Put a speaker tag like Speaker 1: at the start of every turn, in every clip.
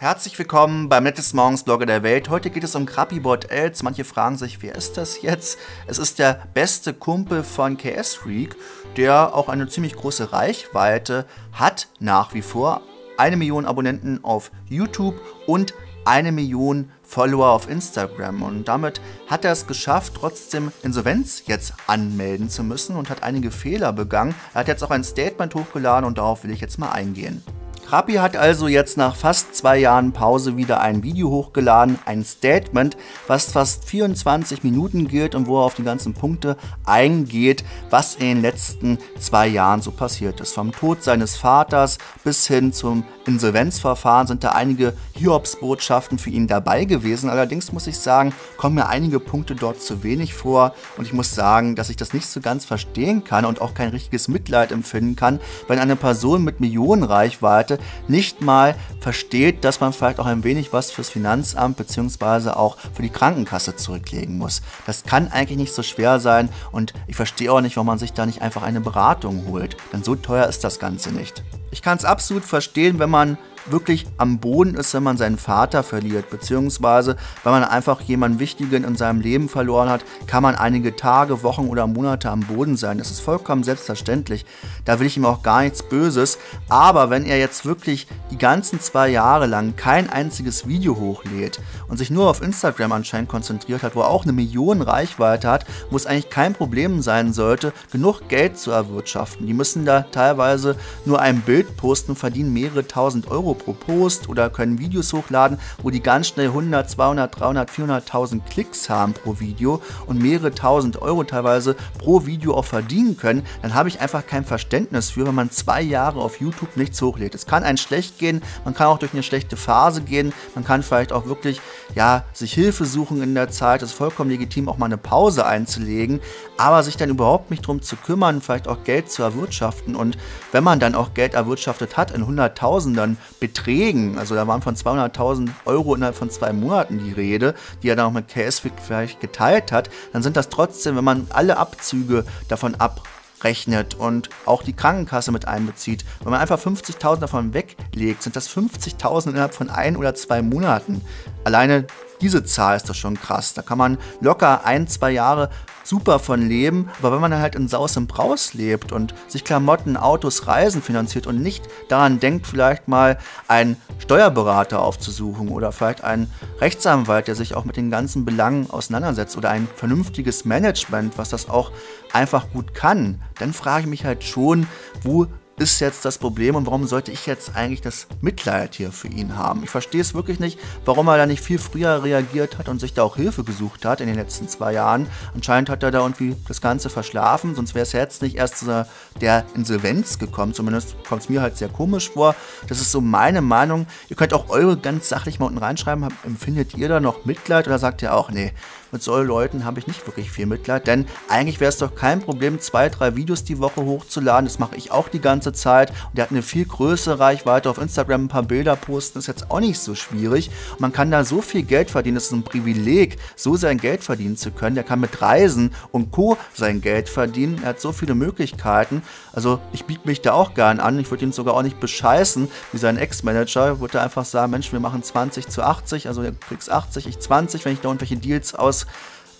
Speaker 1: Herzlich willkommen beim Nettes Morgens Blogger der Welt. Heute geht es um Krappybot Els. Manche fragen sich, wer ist das jetzt? Es ist der beste Kumpel von KS Freak, der auch eine ziemlich große Reichweite hat nach wie vor. Eine Million Abonnenten auf YouTube und eine Million Follower auf Instagram. Und damit hat er es geschafft, trotzdem Insolvenz jetzt anmelden zu müssen und hat einige Fehler begangen. Er hat jetzt auch ein Statement hochgeladen und darauf will ich jetzt mal eingehen. Rappi hat also jetzt nach fast zwei Jahren Pause wieder ein Video hochgeladen, ein Statement, was fast 24 Minuten gilt und wo er auf die ganzen Punkte eingeht, was in den letzten zwei Jahren so passiert ist. Vom Tod seines Vaters bis hin zum Insolvenzverfahren sind da einige Hiobs-Botschaften für ihn dabei gewesen. Allerdings muss ich sagen, kommen mir einige Punkte dort zu wenig vor und ich muss sagen, dass ich das nicht so ganz verstehen kann und auch kein richtiges Mitleid empfinden kann, wenn eine Person mit Millionenreichweite nicht mal versteht, dass man vielleicht auch ein wenig was fürs Finanzamt bzw. auch für die Krankenkasse zurücklegen muss. Das kann eigentlich nicht so schwer sein und ich verstehe auch nicht, warum man sich da nicht einfach eine Beratung holt, denn so teuer ist das Ganze nicht. Ich kann es absolut verstehen, wenn man wirklich am Boden ist, wenn man seinen Vater verliert, beziehungsweise wenn man einfach jemanden Wichtigen in seinem Leben verloren hat, kann man einige Tage, Wochen oder Monate am Boden sein. Das ist vollkommen selbstverständlich. Da will ich ihm auch gar nichts Böses. Aber wenn er jetzt wirklich die ganzen zwei Jahre lang kein einziges Video hochlädt und sich nur auf Instagram anscheinend konzentriert hat, wo er auch eine Million Reichweite hat, wo es eigentlich kein Problem sein sollte, genug Geld zu erwirtschaften. Die müssen da teilweise nur ein Bild posten verdienen mehrere tausend Euro pro Post oder können Videos hochladen, wo die ganz schnell 100, 200, 300, 400.000 Klicks haben pro Video und mehrere tausend Euro teilweise pro Video auch verdienen können, dann habe ich einfach kein Verständnis für, wenn man zwei Jahre auf YouTube nichts hochlädt. Es kann einen schlecht gehen, man kann auch durch eine schlechte Phase gehen, man kann vielleicht auch wirklich ja, sich Hilfe suchen in der Zeit. Es ist vollkommen legitim, auch mal eine Pause einzulegen, aber sich dann überhaupt nicht darum zu kümmern, vielleicht auch Geld zu erwirtschaften und wenn man dann auch Geld erwirtschaftet hat in Hunderttausenden Beträgen, also da waren von 200.000 Euro innerhalb von zwei Monaten die Rede, die er dann auch mit KSFIC vielleicht geteilt hat, dann sind das trotzdem, wenn man alle Abzüge davon abrechnet und auch die Krankenkasse mit einbezieht. Wenn man einfach 50.000 davon weglegt, sind das 50.000 innerhalb von ein oder zwei Monaten. Alleine diese Zahl ist doch schon krass. Da kann man locker ein, zwei Jahre super von leben. Aber wenn man halt in Saus und Braus lebt und sich Klamotten, Autos, Reisen finanziert und nicht daran denkt, vielleicht mal einen Steuerberater aufzusuchen oder vielleicht einen Rechtsanwalt, der sich auch mit den ganzen Belangen auseinandersetzt oder ein vernünftiges Management, was das auch einfach gut kann, dann frage ich mich halt schon, wo ist jetzt das Problem und warum sollte ich jetzt eigentlich das Mitleid hier für ihn haben? Ich verstehe es wirklich nicht, warum er da nicht viel früher reagiert hat und sich da auch Hilfe gesucht hat in den letzten zwei Jahren. Anscheinend hat er da irgendwie das Ganze verschlafen, sonst wäre es jetzt nicht erst zu der Insolvenz gekommen. Zumindest kommt es mir halt sehr komisch vor. Das ist so meine Meinung. Ihr könnt auch eure ganz sachlich mal unten reinschreiben. Empfindet ihr da noch Mitleid oder sagt ihr auch, nee, mit solchen Leuten habe ich nicht wirklich viel Mitleid, denn eigentlich wäre es doch kein Problem, zwei, drei Videos die Woche hochzuladen. Das mache ich auch die ganze Zeit. Und der hat eine viel größere Reichweite. Auf Instagram ein paar Bilder posten ist jetzt auch nicht so schwierig. Und man kann da so viel Geld verdienen. Es ist ein Privileg, so sein Geld verdienen zu können. Der kann mit Reisen und Co. sein Geld verdienen. Er hat so viele Möglichkeiten. Also ich biete mich da auch gern an. Ich würde ihn sogar auch nicht bescheißen wie sein Ex-Manager. Würde einfach sagen, Mensch, wir machen 20 zu 80. Also du kriegst 80, ich 20, wenn ich da irgendwelche Deals aus aus,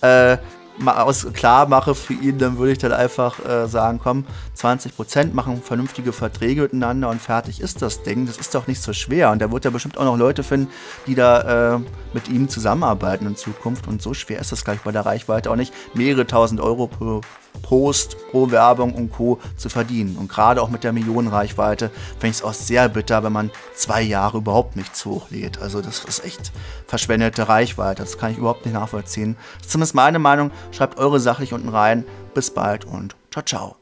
Speaker 1: äh, aus klar mache für ihn, dann würde ich dann einfach äh, sagen, komm, 20% machen vernünftige Verträge miteinander und fertig ist das Ding. Das ist doch nicht so schwer. Und er wird ja bestimmt auch noch Leute finden, die da äh, mit ihm zusammenarbeiten in Zukunft. Und so schwer ist das gleich bei der Reichweite auch nicht. Mehrere tausend Euro pro Post, pro Werbung und Co. zu verdienen. Und gerade auch mit der Millionenreichweite finde ich es auch sehr bitter, wenn man zwei Jahre überhaupt nichts hochlädt. Also das ist echt verschwendete Reichweite. Das kann ich überhaupt nicht nachvollziehen. Das ist zumindest meine Meinung. Schreibt eure sachlich unten rein. Bis bald und ciao, ciao.